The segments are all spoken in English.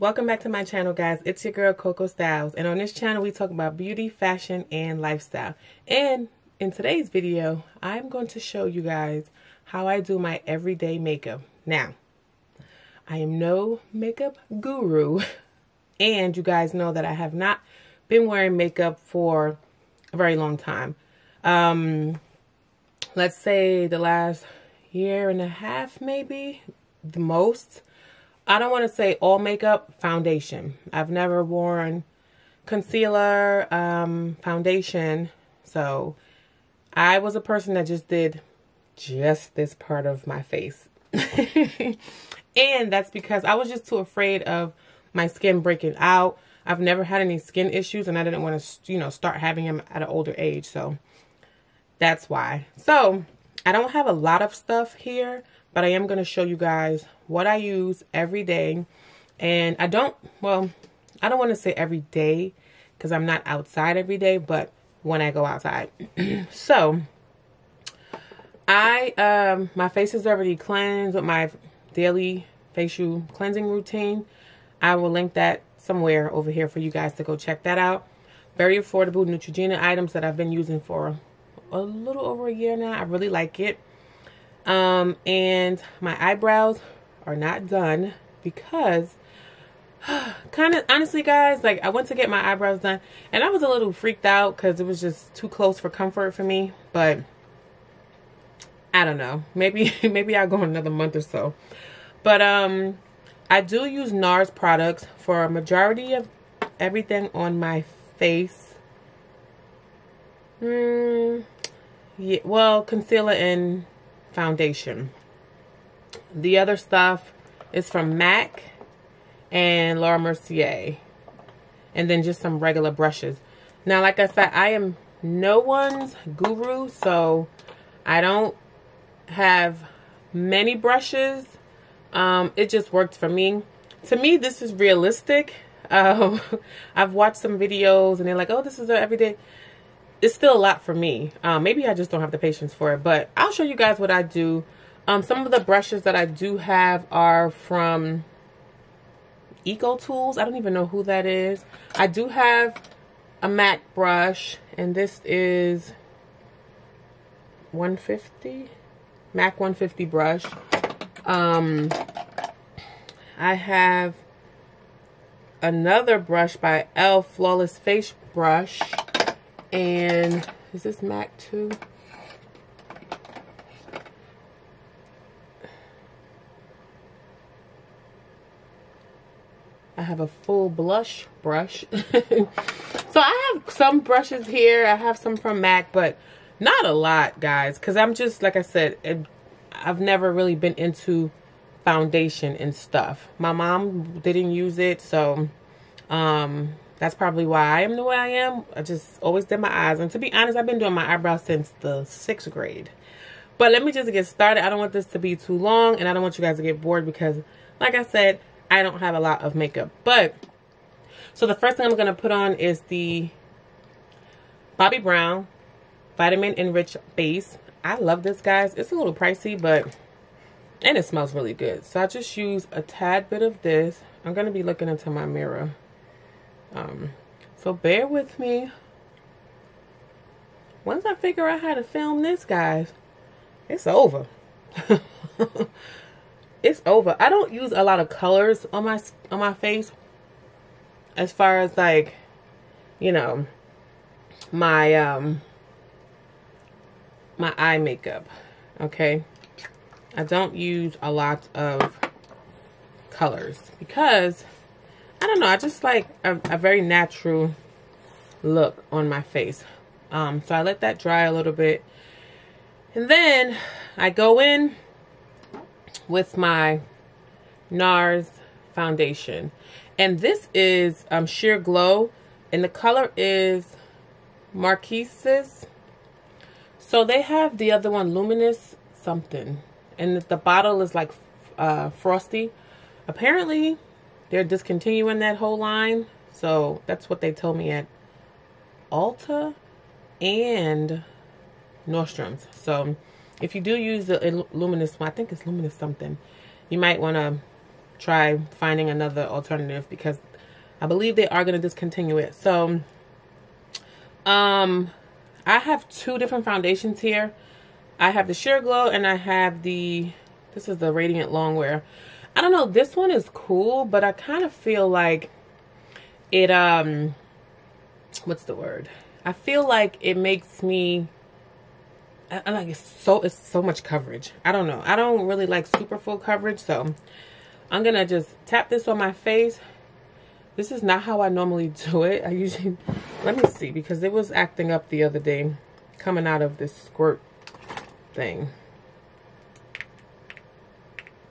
Welcome back to my channel, guys. It's your girl, Coco Styles. And on this channel, we talk about beauty, fashion, and lifestyle. And in today's video, I'm going to show you guys how I do my everyday makeup. Now, I am no makeup guru. And you guys know that I have not been wearing makeup for a very long time. Um, let's say the last year and a half, maybe, the most. I don't want to say all makeup, foundation. I've never worn concealer, um, foundation. So I was a person that just did just this part of my face. and that's because I was just too afraid of my skin breaking out. I've never had any skin issues and I didn't want to, you know, start having them at an older age. So that's why. So I don't have a lot of stuff here, but I am going to show you guys what I use every day. And I don't, well, I don't want to say every day because I'm not outside every day, but when I go outside. so I, um, my face is already cleansed with my daily facial cleansing routine. I will link that somewhere over here for you guys to go check that out. Very affordable Neutrogena items that I've been using for a little over a year now. I really like it. Um, and my eyebrows are not done because kind of honestly guys like I went to get my eyebrows done and I was a little freaked out because it was just too close for comfort for me but I don't know maybe maybe I'll go another month or so but um I do use NARS products for a majority of everything on my face. Hmm. Yeah, well, concealer and foundation. The other stuff is from MAC and Laura Mercier. And then just some regular brushes. Now, like I said, I am no one's guru, so I don't have many brushes um, it just worked for me. To me, this is realistic. Um, I've watched some videos and they're like, oh, this is everyday. It's still a lot for me. Um, maybe I just don't have the patience for it, but I'll show you guys what I do. Um, some of the brushes that I do have are from Eco Tools. I don't even know who that is. I do have a MAC brush, and this is 150 MAC 150 brush. Um, I have another brush by e.l.f. Flawless Face Brush. And is this MAC too? I have a full blush brush. so I have some brushes here. I have some from MAC, but not a lot, guys. Because I'm just, like I said, it, I've never really been into foundation and stuff. My mom didn't use it, so um, that's probably why I am the way I am. I just always did my eyes. And to be honest, I've been doing my eyebrows since the sixth grade. But let me just get started. I don't want this to be too long, and I don't want you guys to get bored because, like I said, I don't have a lot of makeup. But, so the first thing I'm going to put on is the Bobbi Brown Vitamin Enriched Base. I love this, guys. It's a little pricey, but, and it smells really good. So I just use a tad bit of this. I'm going to be looking into my mirror. Um, so bear with me. Once I figure out how to film this, guys, it's over. it's over. I don't use a lot of colors on my on my face. As far as like, you know, my um my eye makeup, okay? I don't use a lot of colors because, I don't know, I just like a, a very natural look on my face. Um, so I let that dry a little bit. And then I go in with my NARS foundation. And this is um, Sheer Glow. And the color is Marquises so they have the other one, Luminous something. And the bottle is like uh, frosty. Apparently, they're discontinuing that whole line. So that's what they told me at Ulta and Nordstrom's. So if you do use the Luminous one, I think it's Luminous something, you might want to try finding another alternative because I believe they are going to discontinue it. So, um, I have two different foundations here. I have the Sheer Glow and I have the, this is the Radiant Longwear. I don't know, this one is cool, but I kind of feel like it, um, what's the word? I feel like it makes me, I, I like it's so, it's so much coverage. I don't know. I don't really like super full coverage, so I'm going to just tap this on my face. This is not how I normally do it. I usually, let me see, because it was acting up the other day coming out of this squirt thing.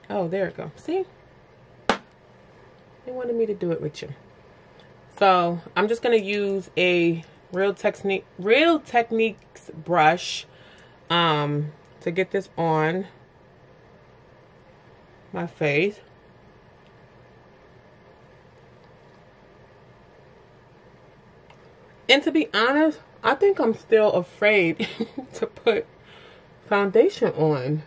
Oh, there it go. See? They wanted me to do it with you. So I'm just going to use a Real Technique, Real Techniques brush um, to get this on my face. And to be honest, I think I'm still afraid to put foundation on.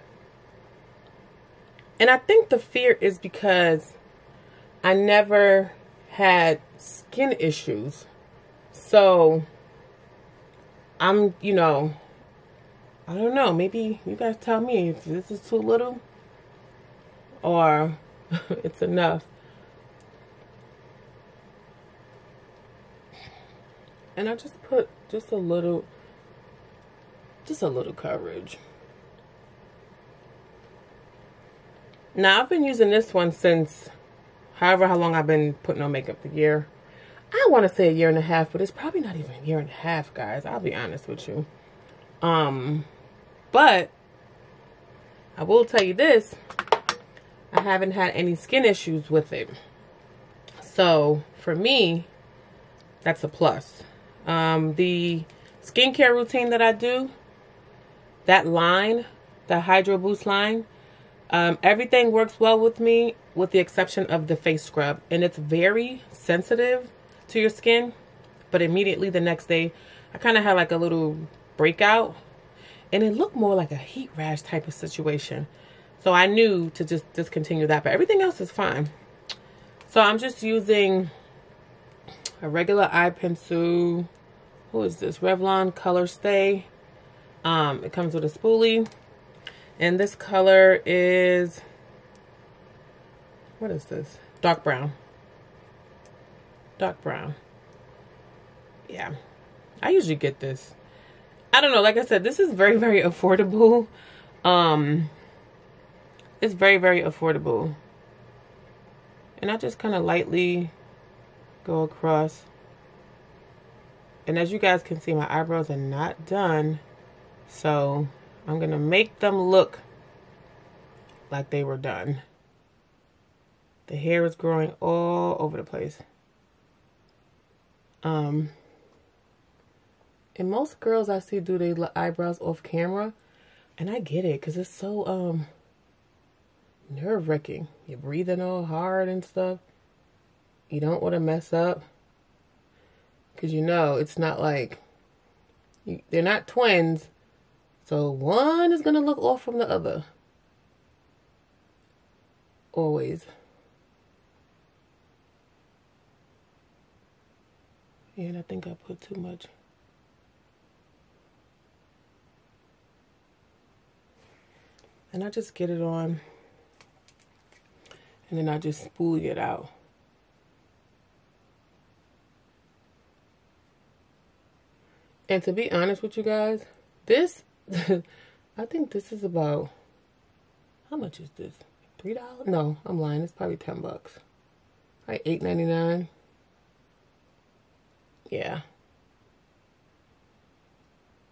And I think the fear is because I never had skin issues. So I'm, you know, I don't know. Maybe you guys tell me if this is too little or it's enough. And I just put just a little, just a little coverage. Now, I've been using this one since however how long I've been putting on makeup, the year. I want to say a year and a half, but it's probably not even a year and a half, guys. I'll be honest with you. Um, but I will tell you this. I haven't had any skin issues with it. So, for me, that's a plus. Um, the skincare routine that I do, that line, the Hydro Boost line, um, everything works well with me with the exception of the face scrub. And it's very sensitive to your skin. But immediately the next day, I kind of had like a little breakout. And it looked more like a heat rash type of situation. So I knew to just discontinue that. But everything else is fine. So I'm just using a regular eye pencil. Who is this? Revlon Color Stay. Um, it comes with a spoolie. And this color is, what is this? Dark brown. Dark brown. Yeah. I usually get this. I don't know. Like I said, this is very, very affordable. Um, it's very, very affordable. And I just kind of lightly go across. And as you guys can see, my eyebrows are not done. So I'm going to make them look like they were done. The hair is growing all over the place. Um, and most girls I see do their eyebrows off camera. And I get it because it's so um nerve-wracking. You're breathing all hard and stuff. You don't want to mess up. Because you know it's not like... You, they're not twins. So one is going to look off from the other. Always. And I think I put too much. And I just get it on. And then I just spoolie it out. And to be honest with you guys, this I think this is about, how much is this? $3? No, I'm lying. It's probably 10 bucks. Like $8.99. Yeah.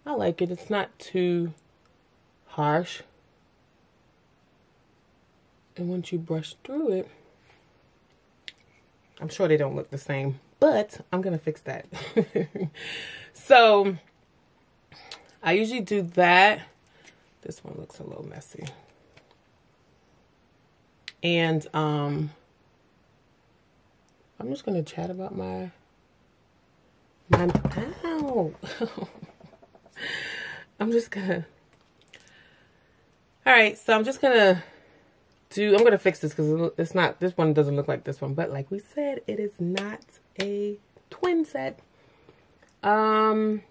I like it. It's not too harsh. And once you brush through it, I'm sure they don't look the same, but I'm going to fix that. so, I usually do that. This one looks a little messy. And um, I'm just to chat about my, my, ow. I'm just to, all right, so I'm just to do, I'm to fix this because it's not, this one doesn't look like this one. But like we said, it is not a twin set. Um,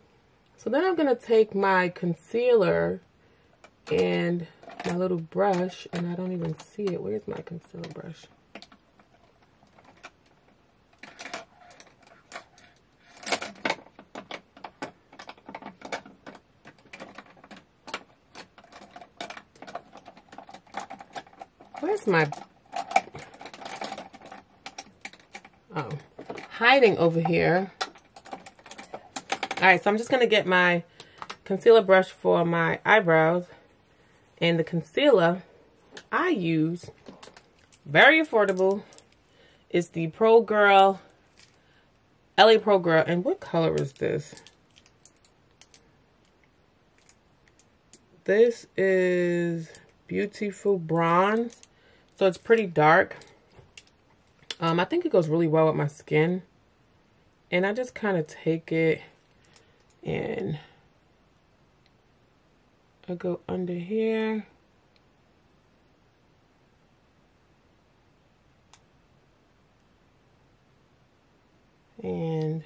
so then I'm going to take my concealer and my little brush, and I don't even see it. Where's my concealer brush? Where's my... Oh, hiding over here. All right, so I'm just going to get my concealer brush for my eyebrows. And the concealer I use, very affordable, is the Pro Girl, LA Pro Girl. And what color is this? This is Beautiful Bronze. So it's pretty dark. Um, I think it goes really well with my skin. And I just kind of take it and I go under here. And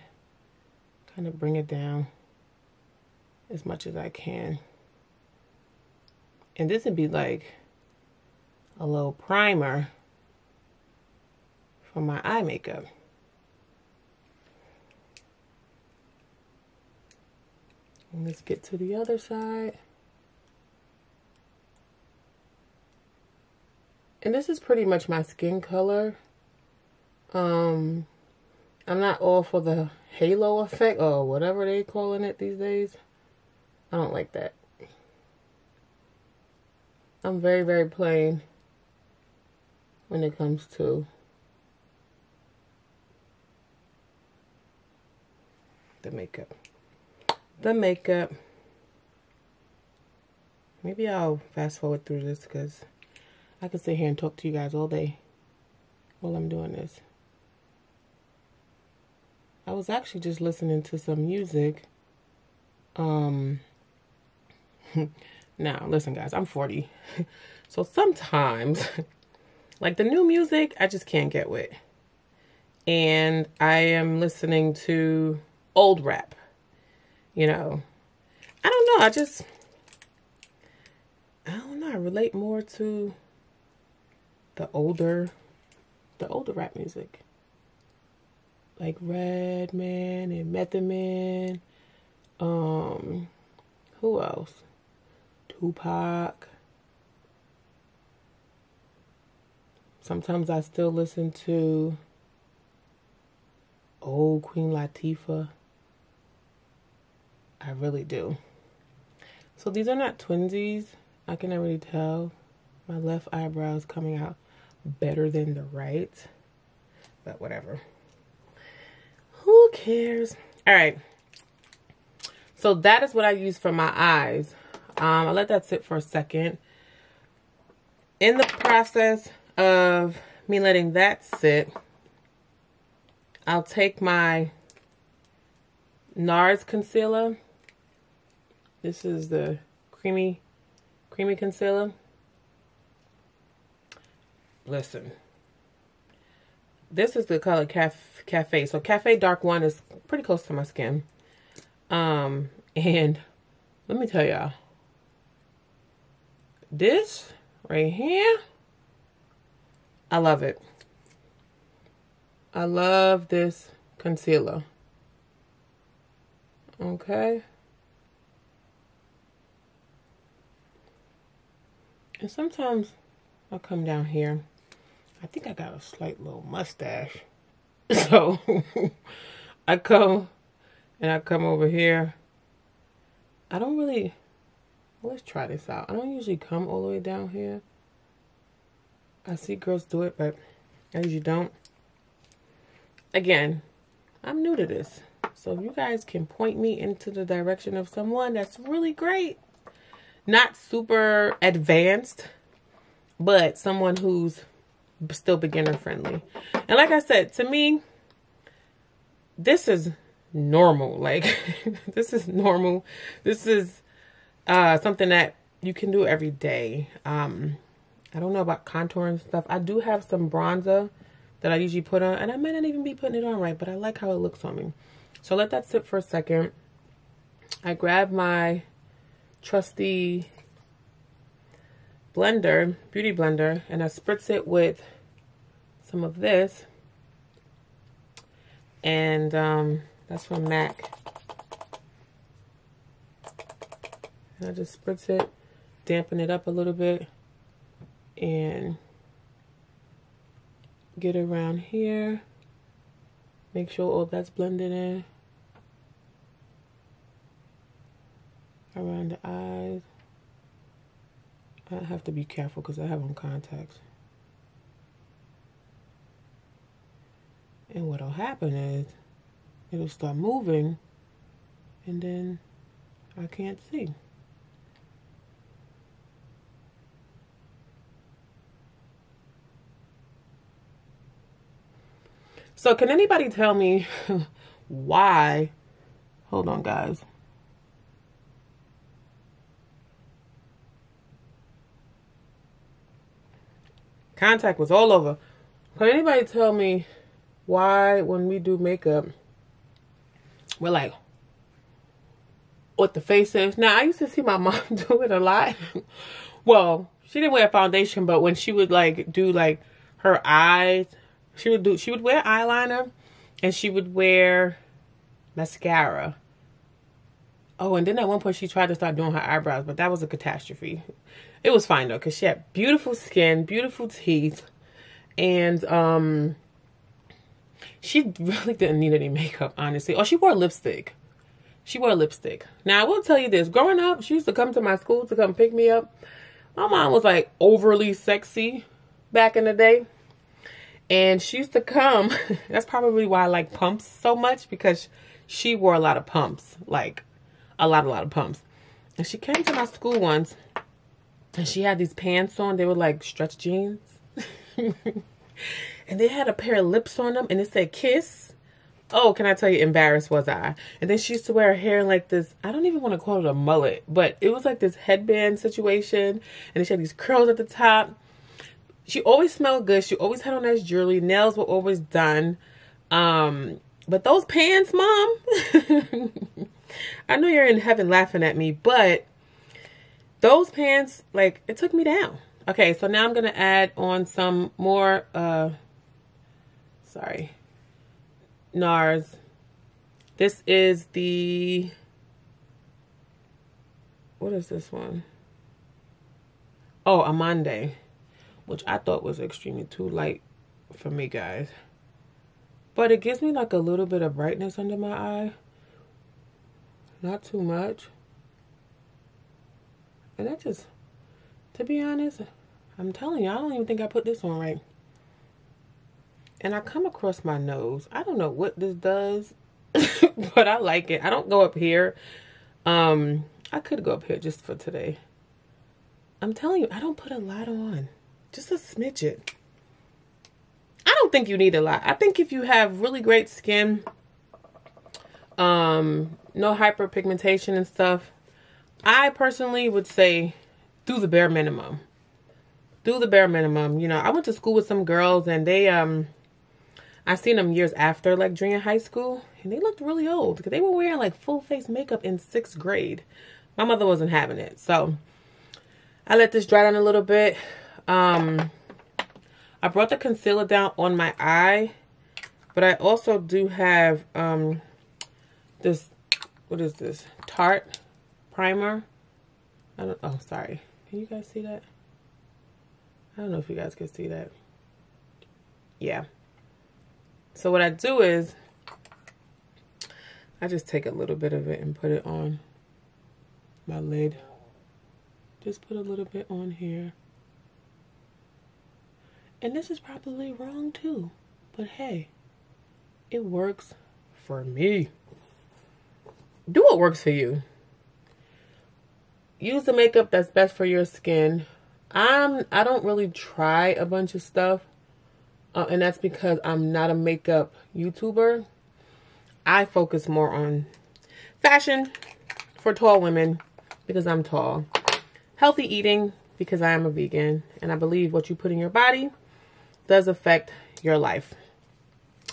kind of bring it down as much as I can. And this would be like a little primer for my eye makeup. And let's get to the other side. And this is pretty much my skin color. Um, I'm not all for the halo effect or whatever they're calling it these days. I don't like that. I'm very, very plain when it comes to the makeup. The makeup. Maybe I'll fast forward through this because I could sit here and talk to you guys all day while I'm doing this. I was actually just listening to some music. Um, now, listen, guys, I'm 40. so sometimes, like the new music, I just can't get with. And I am listening to old rap. You know, I don't know. I just, I don't know. I relate more to the older, the older rap music. Like Redman and Method Man. Um, who else? Tupac. Sometimes I still listen to old Queen Latifah. I really do. So these are not twinsies. I can already tell. My left eyebrow is coming out better than the right. But whatever. Who cares? All right. So that is what I use for my eyes. Um, I let that sit for a second. In the process of me letting that sit, I'll take my NARS concealer. This is the creamy, creamy concealer. Listen. This is the color Caf Cafe. So Cafe Dark 1 is pretty close to my skin. Um, and let me tell y'all. This right here, I love it. I love this concealer. Okay. And sometimes I'll come down here I think I got a slight little mustache. So I come and I come over here. I don't really, let's try this out. I don't usually come all the way down here. I see girls do it, but I usually don't. Again, I'm new to this. So if you guys can point me into the direction of someone that's really great. Not super advanced, but someone who's still beginner friendly. And like I said, to me, this is normal. Like, this is normal. This is uh, something that you can do every day. Um, I don't know about contour and stuff. I do have some bronzer that I usually put on. And I might not even be putting it on right. But I like how it looks on me. So let that sit for a second. I grab my trusty blender, beauty blender. And I spritz it with some of this. And um, that's from MAC. And I just spritz it, dampen it up a little bit, and get around here. Make sure all that's blended in. Around the eyes. I have to be careful because I have on contacts. And what'll happen is it'll start moving and then I can't see. So can anybody tell me why? Hold on, guys. Contact was all over. Can anybody tell me why when we do makeup, we're like, what the face is? Now, I used to see my mom do it a lot. well, she didn't wear foundation, but when she would like do like her eyes she would do she would wear eyeliner and she would wear mascara. Oh, and then at one point she tried to start doing her eyebrows, but that was a catastrophe. It was fine though, because she had beautiful skin, beautiful teeth, and um she really didn't need any makeup, honestly. Oh, she wore lipstick. She wore lipstick. Now I will tell you this, growing up, she used to come to my school to come pick me up. My mom was like overly sexy back in the day. And she used to come. That's probably why I like pumps so much because she wore a lot of pumps. Like a lot, a lot of pumps. And she came to my school once and she had these pants on. They were like stretch jeans. and they had a pair of lips on them and it said kiss. Oh, can I tell you, embarrassed was I? And then she used to wear her hair like this. I don't even want to call it a mullet, but it was like this headband situation. And she had these curls at the top she always smelled good. She always had on nice jewelry. Nails were always done. Um, but those pants, mom, I know you're in heaven laughing at me, but those pants, like, it took me down. Okay, so now I'm going to add on some more, uh, sorry, NARS. This is the, what is this one? Oh, Amande which I thought was extremely too light for me, guys. But it gives me like a little bit of brightness under my eye. Not too much. And that just, to be honest, I'm telling you, I don't even think I put this on right. And I come across my nose. I don't know what this does, but I like it. I don't go up here. Um, I could go up here just for today. I'm telling you, I don't put a lot on. Just a smidget. I don't think you need a lot. I think if you have really great skin, um, no hyperpigmentation and stuff, I personally would say do the bare minimum. Do the bare minimum. You know, I went to school with some girls and they, um, I seen them years after, like junior high school, and they looked really old because they were wearing like full face makeup in sixth grade. My mother wasn't having it. So I let this dry down a little bit. Um, I brought the concealer down on my eye, but I also do have um, this, what is this? Tarte primer. I don't, oh, sorry. Can you guys see that? I don't know if you guys can see that. Yeah. So what I do is, I just take a little bit of it and put it on my lid. Just put a little bit on here. And this is probably wrong too. But hey, it works for me. Do what works for you. Use the makeup that's best for your skin. I'm I don't really try a bunch of stuff. Uh, and that's because I'm not a makeup YouTuber. I focus more on fashion for tall women because I'm tall. Healthy eating because I am a vegan and I believe what you put in your body does affect your life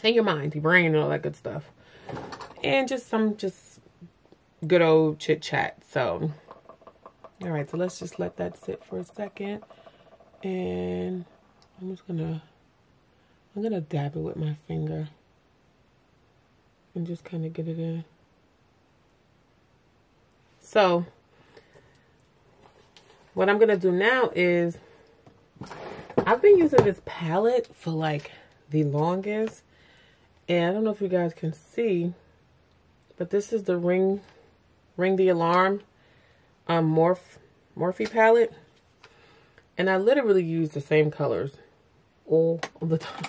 and your mind, your brain, and all that good stuff. And just some just good old chit chat. So, all right, so let's just let that sit for a second. And I'm just gonna, I'm gonna dab it with my finger and just kind of get it in. So, what I'm to do now is, I've been using this palette for like the longest. And I don't know if you guys can see, but this is the Ring, Ring the Alarm um, Morph, Morphe palette. And I literally use the same colors all the time.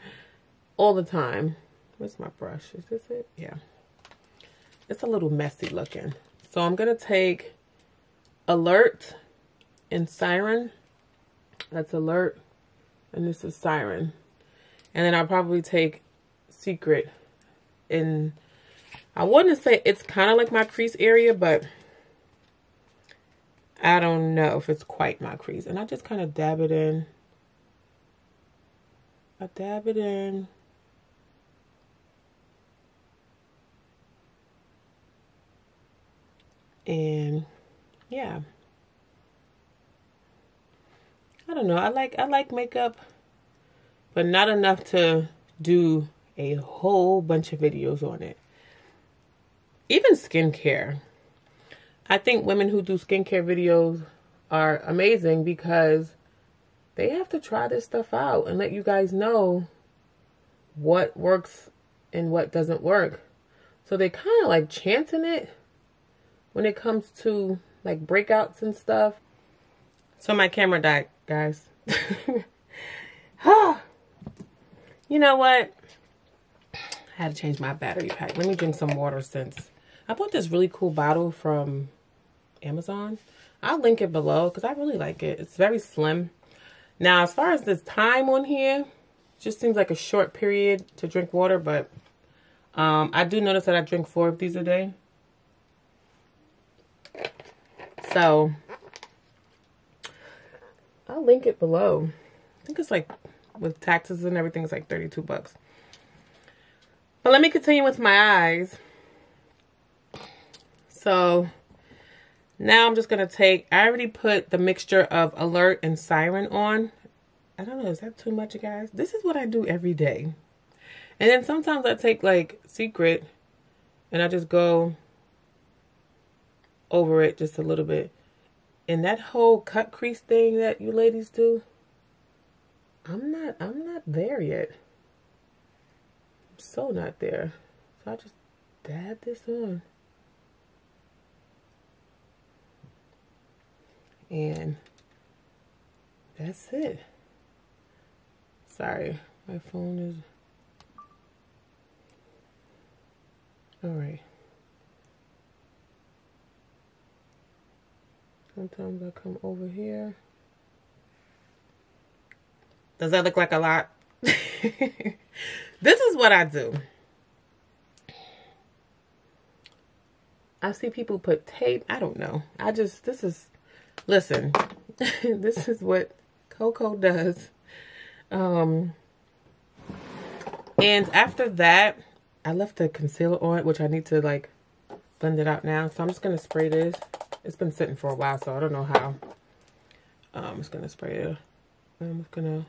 all the time. Where's my brush? Is this it? Yeah. It's a little messy looking. So I'm going to take Alert and Siren. That's Alert. And this is Siren. And then I'll probably take Secret. And I wouldn't say it's kind of like my crease area, but I don't know if it's quite my crease. And I just kind of dab it in. I dab it in. and yeah I don't know I like I like makeup but not enough to do a whole bunch of videos on it even skincare I think women who do skincare videos are amazing because they have to try this stuff out and let you guys know what works and what doesn't work. So they kind of like chanting it when it comes to like breakouts and stuff. So my camera died, guys. you know what? I had to change my battery pack. Let me drink some water since I bought this really cool bottle from Amazon. I'll link it below because I really like it. It's very slim. Now, as far as the time on here, just seems like a short period to drink water, but um, I do notice that I drink four of these a day. So I'll link it below. I think it's like with taxes and everything, it's like 32 bucks. But let me continue with my eyes. So now I'm just going to take, I already put the mixture of Alert and Siren on. I don't know, is that too much, guys? This is what I do every day. And then sometimes I take like Secret and I just go over it just a little bit. And that whole cut crease thing that you ladies do, I'm not I'm not there yet. I'm so not there. So I just dab this on. And that's it. Sorry, my phone is all right. Sometimes I come over here. Does that look like a lot? this is what I do. I see people put tape. I don't know. I just, this is, listen, this is what Coco does. Um, and after that, I left the concealer on it, which I need to like blend it out now. So I'm just going to spray this. It's been sitting for a while, so I don't know how. Um, I'm just going to spray it. I'm just going to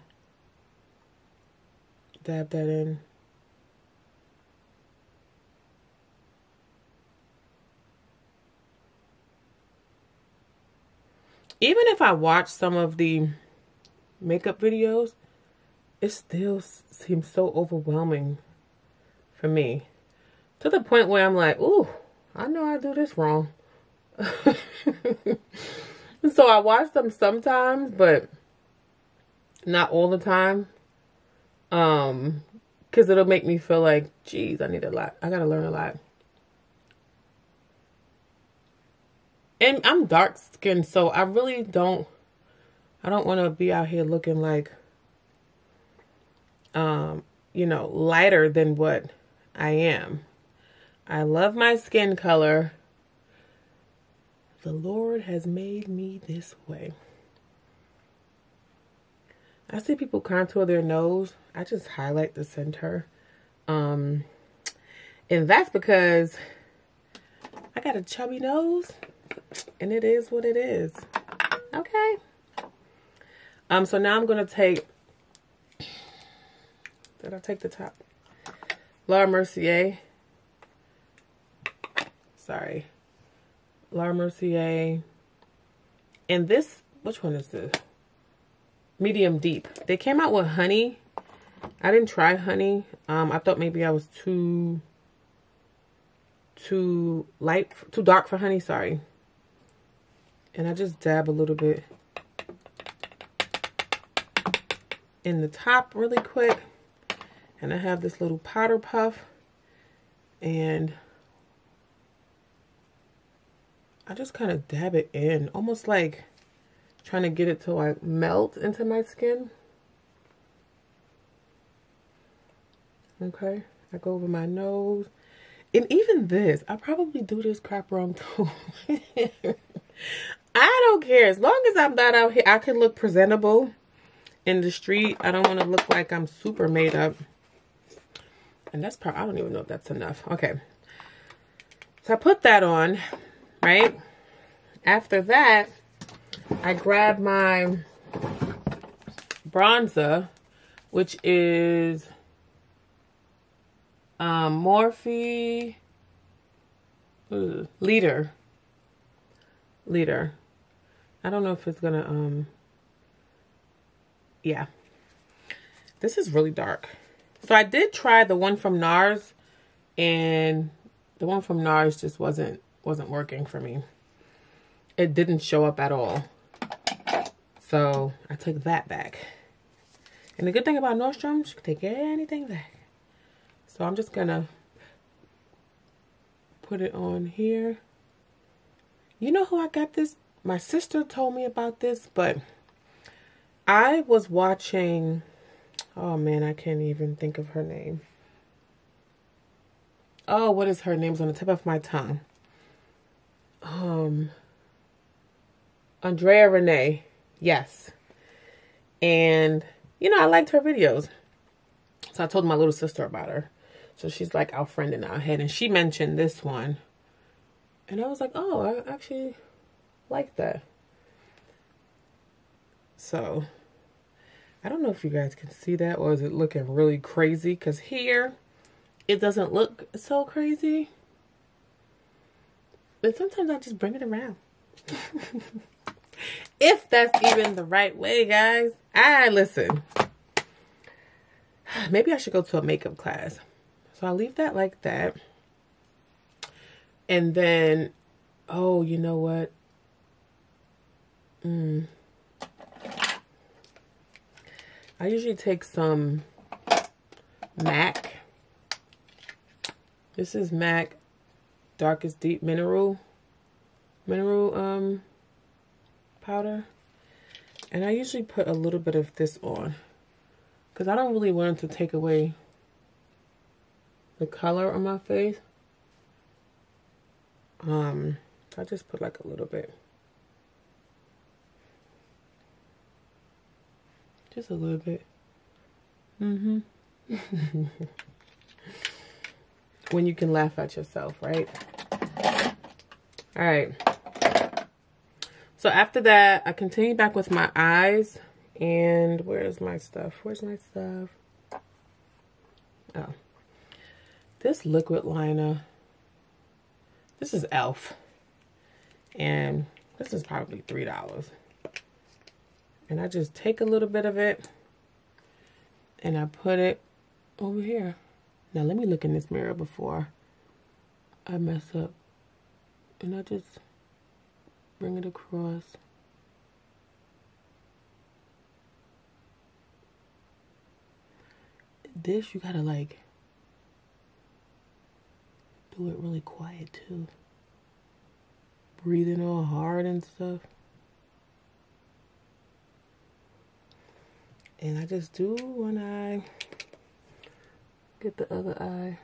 dab that in. Even if I watch some of the makeup videos, it still seems so overwhelming for me. To the point where I'm like, ooh, I know I do this wrong. so I watch them sometimes, but not all the time. Um, because it'll make me feel like, geez, I need a lot. I gotta learn a lot. And I'm dark skinned, so I really don't, I don't want to be out here looking like, um, you know, lighter than what I am. I love my skin color. The Lord has made me this way. I see people contour their nose. I just highlight the center. Um, and that's because I got a chubby nose and it is what it is. Okay. Um, so now I'm going to take, did I take the top? Laura Mercier. Sorry. Laura Mercier. And this, which one is this? Medium deep. They came out with honey. I didn't try honey. Um, I thought maybe I was too, too light, too dark for honey. Sorry. And I just dab a little bit in the top really quick. And I have this little powder puff. And I just kind of dab it in. Almost like trying to get it to like melt into my skin. Okay. I go over my nose. And even this, I probably do this crap wrong too. I don't care. As long as I'm not out here, I can look presentable in the street. I don't want to look like I'm super made up. And that's probably, I don't even know if that's enough. Okay. So I put that on, right? After that, I grab my bronzer, which is um, Morphe Leader. Leader. I don't know if it's gonna, um, yeah. This is really dark. So I did try the one from NARS and the one from NARS just wasn't, wasn't working for me. It didn't show up at all. So I took that back. And the good thing about Nordstrom, you can take anything back. So I'm just gonna put it on here. You know who I got this my sister told me about this, but I was watching, oh man, I can't even think of her name. Oh, what is her name's on the tip of my tongue. Um, Andrea Renee, yes. And, you know, I liked her videos. So I told my little sister about her. So she's like our friend in our head. And she mentioned this one. And I was like, oh, I actually like that. So, I don't know if you guys can see that or is it looking really crazy? Because here, it doesn't look so crazy. But sometimes I just bring it around. if that's even the right way, guys. I listen. Maybe I should go to a makeup class. So I'll leave that like that. And then, oh, you know what? Mm. I usually take some MAC. This is MAC Darkest Deep Mineral Mineral um powder. And I usually put a little bit of this on. Because I don't really want to take away the color on my face. Um, I just put like a little bit. Just a little bit. Mm-hmm. when you can laugh at yourself, right? All right. So after that, I continue back with my eyes. And where's my stuff? Where's my stuff? Oh. This liquid liner. This is e.l.f. And this is probably $3. And I just take a little bit of it and I put it over here. Now let me look in this mirror before I mess up. And I just bring it across. This you gotta like do it really quiet too. Breathing all hard and stuff. And I just do one eye, get the other eye.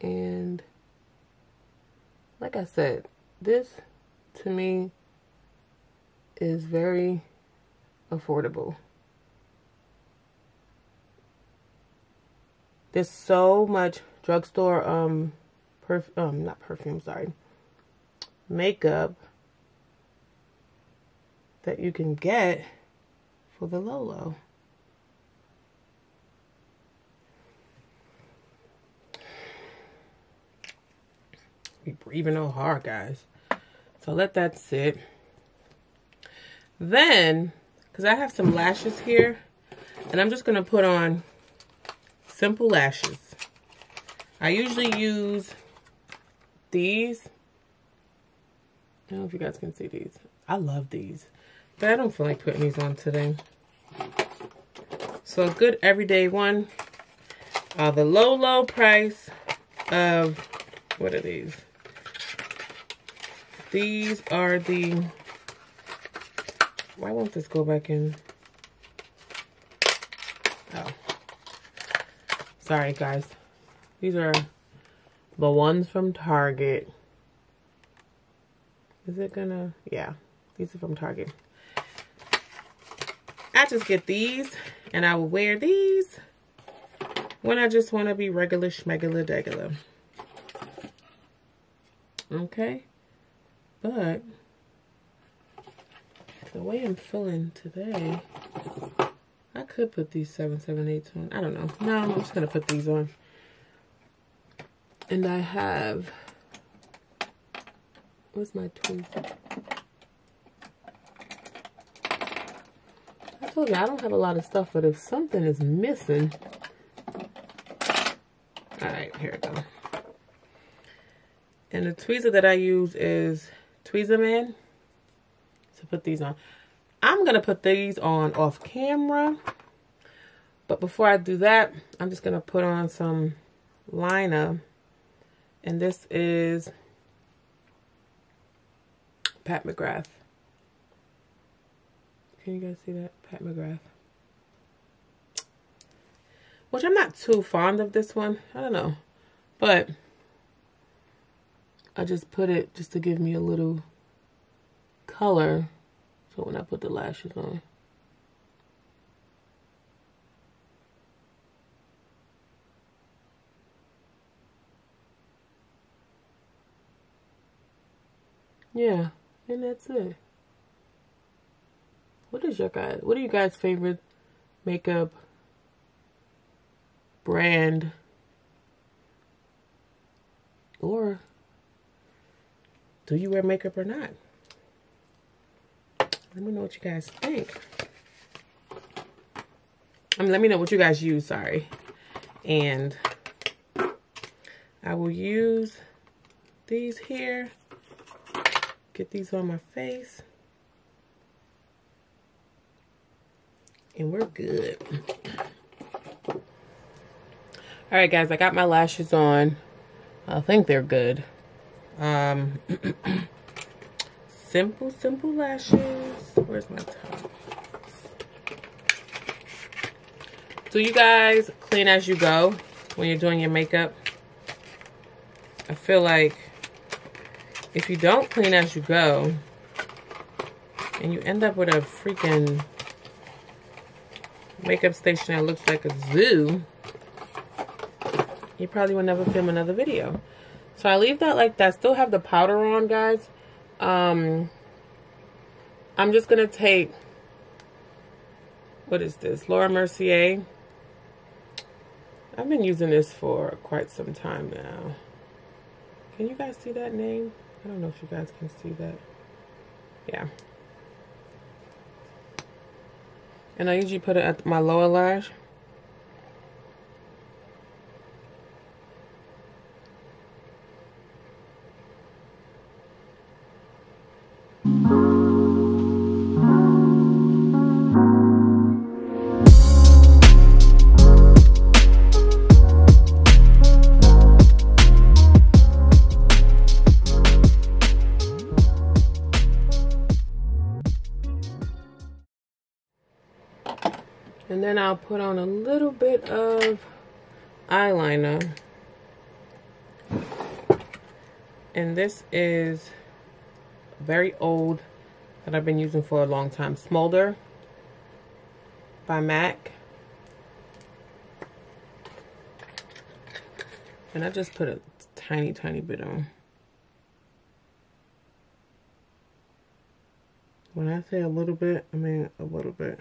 And like I said, this to me is very affordable. There's so much drugstore um perf um not perfume, sorry. Makeup that you can get for the Lolo. Be breathing all hard, guys. So let that sit. Then, because I have some lashes here, and I'm just going to put on simple lashes. I usually use these. I don't know if you guys can see these. I love these. But I don't feel like putting these on today. So a good everyday one. Uh, the low, low price of, what are these? These are the, why won't this go back in? Oh. Sorry, guys. These are the ones from Target. Is it gonna? Yeah, these are from Target. I just get these and I will wear these when I just want to be regular schmegular degular. Okay? But the way I'm feeling today, I could put these 778s on. I don't know. No, I'm just going to put these on. And I have, what's my tweezers? I told you I don't have a lot of stuff, but if something is missing, all right, here we go. And the tweezer that I use is Tweezerman to put these on. I'm going to put these on off camera. But before I do that, I'm just going to put on some liner and this is Pat McGrath. Can you guys see that? Pat McGrath. Which I'm not too fond of this one. I don't know. But I just put it just to give me a little color. So when I put the lashes on. Yeah, and that's it. What is your guys? What are you guys' favorite makeup brand? Or do you wear makeup or not? Let me know what you guys think. I mean, let me know what you guys use, sorry. And I will use these here get these on my face. And we're good. All right, guys, I got my lashes on. I think they're good. Um, simple, simple lashes. Where's my top? Do you guys clean as you go when you're doing your makeup? I feel like if you don't clean as you go, and you end up with a freaking makeup station that looks like a zoo, you probably will never film another video. So I leave that like that. Still have the powder on, guys. Um, I'm just going to take, what is this? Laura Mercier. I've been using this for quite some time now. Can you guys see that name? I don't know if you guys can see that. Yeah. And I usually put it at my lower lash. And then I'll put on a little bit of eyeliner. And this is very old that I've been using for a long time. Smolder by MAC. And I just put a tiny, tiny bit on. When I say a little bit, I mean a little bit.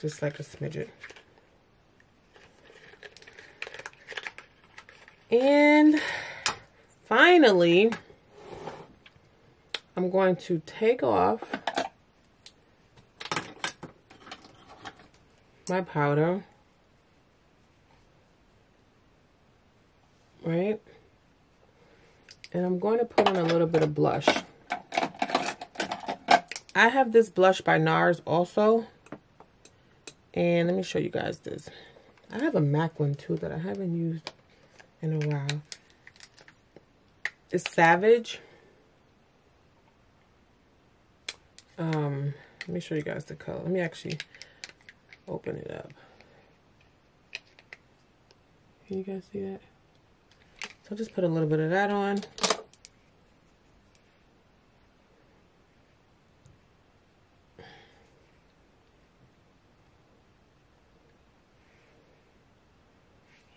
Just like a smidget. And finally, I'm going to take off my powder. Right? And I'm going to put on a little bit of blush. I have this blush by NARS also. And let me show you guys this. I have a MAC one too that I haven't used in a while. It's Savage. Um, let me show you guys the color. Let me actually open it up. Can you guys see that? So I'll just put a little bit of that on.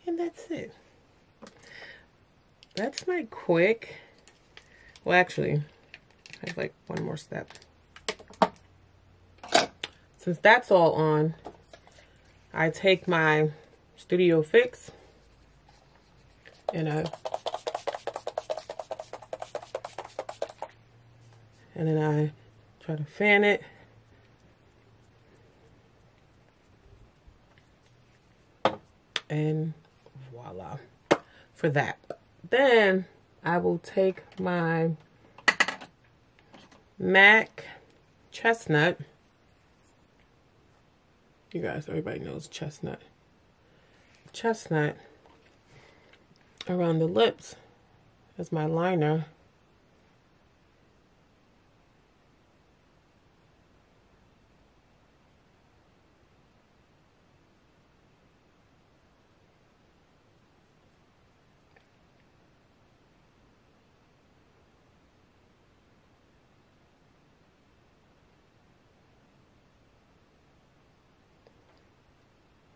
And that's it. Quick, well actually, I have like one more step. Since that's all on, I take my Studio Fix and I and then I try to fan it. And voila for that. Then I will take my MAC Chestnut you guys, everybody knows chestnut. Chestnut around the lips as my liner.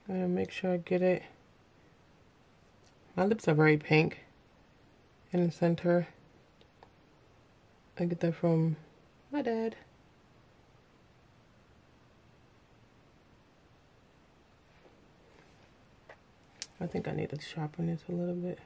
I'm gonna make sure I get it. My lips are very pink in the center. I get that from my dad. I think I need to sharpen this a little bit.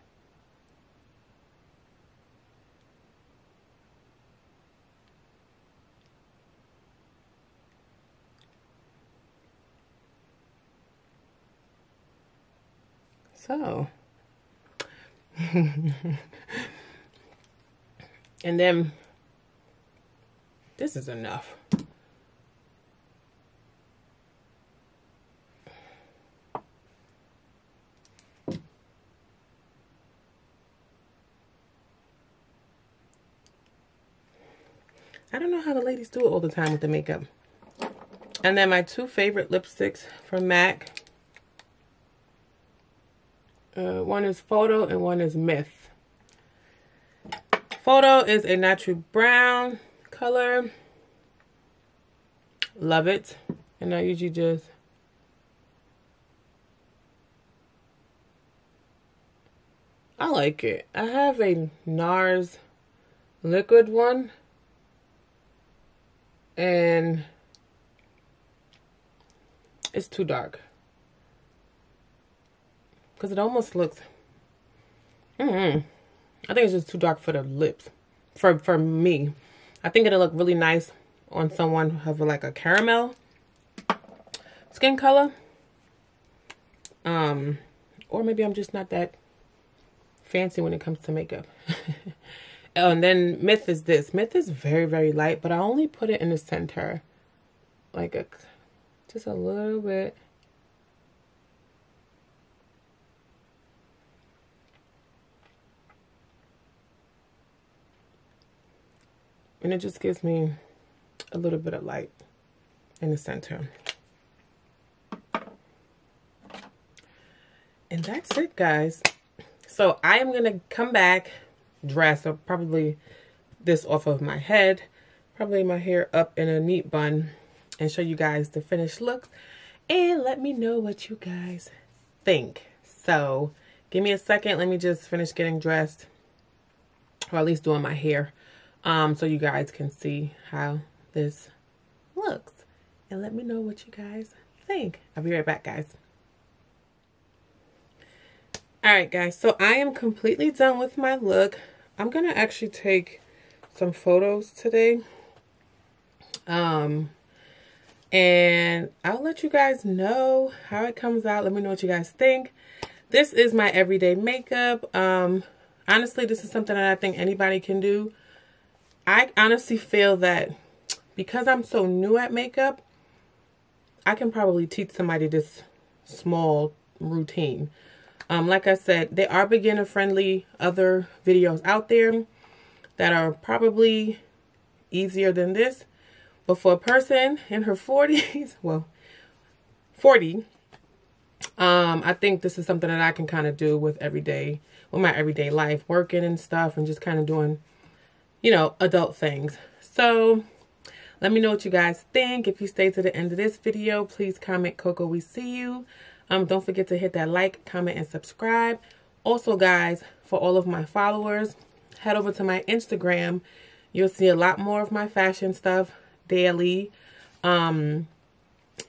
So, and then this is enough. I don't know how the ladies do it all the time with the makeup. And then my two favorite lipsticks from MAC uh, one is Photo and one is Myth. Photo is a natural brown color. Love it. And I usually just I like it. I have a NARS liquid one. And it's too dark because it almost looks mm -hmm. I think it's just too dark for the lips for for me. I think it'll look really nice on someone who have like a caramel skin color. Um or maybe I'm just not that fancy when it comes to makeup. And then myth is this. Myth is very very light but I only put it in the center. Like a just a little bit And it just gives me a little bit of light in the center. And that's it, guys. So I am going to come back dressed, or probably this off of my head, probably my hair up in a neat bun, and show you guys the finished look And let me know what you guys think. So give me a second. Let me just finish getting dressed, or at least doing my hair, um, so you guys can see how this looks. And let me know what you guys think. I'll be right back, guys. All right, guys. So I am completely done with my look. I'm going to actually take some photos today. Um, and I'll let you guys know how it comes out. Let me know what you guys think. This is my everyday makeup. Um, honestly, this is something that I think anybody can do. I honestly feel that because I'm so new at makeup, I can probably teach somebody this small routine. Um, like I said, there are beginner friendly other videos out there that are probably easier than this. But for a person in her 40s, well, 40, um, I think this is something that I can kind of do with everyday, with my everyday life, working and stuff and just kind of doing, you know, adult things. So let me know what you guys think. If you stay to the end of this video, please comment Coco we see you. Um, don't forget to hit that like, comment, and subscribe. Also, guys, for all of my followers, head over to my Instagram. You'll see a lot more of my fashion stuff daily. Um,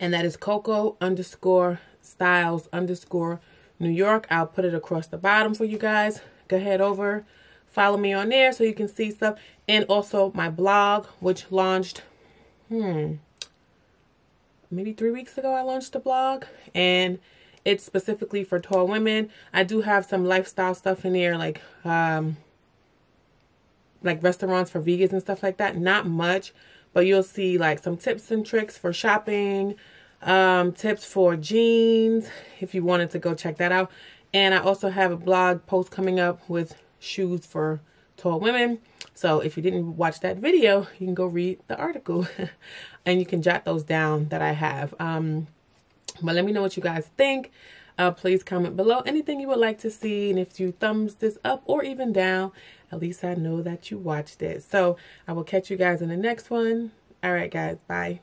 and that is Coco underscore styles underscore New York. I'll put it across the bottom for you guys. Go head over, follow me on there so you can see stuff. And also my blog, which launched, hmm, maybe three weeks ago I launched a blog and it's specifically for tall women. I do have some lifestyle stuff in there like um like restaurants for vegans and stuff like that. Not much, but you'll see like some tips and tricks for shopping, um, tips for jeans if you wanted to go check that out. And I also have a blog post coming up with shoes for tall women. So if you didn't watch that video, you can go read the article and you can jot those down that I have. Um, but let me know what you guys think. Uh, please comment below anything you would like to see. And if you thumbs this up or even down, at least I know that you watched it. So I will catch you guys in the next one. All right, guys. Bye.